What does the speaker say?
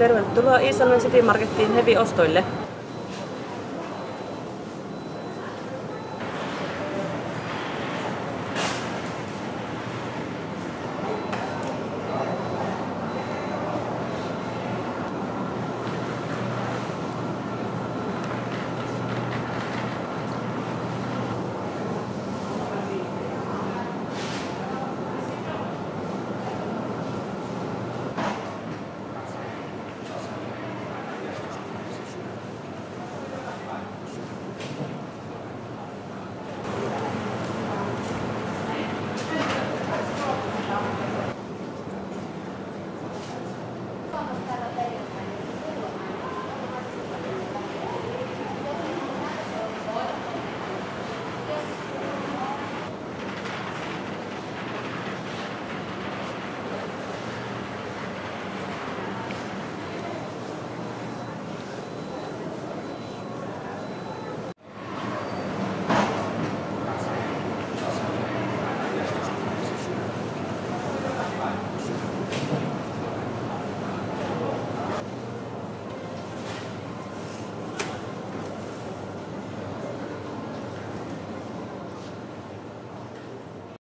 Tervetuloa Iisalmen City Markettiin Hevi-ostoille. Gracias.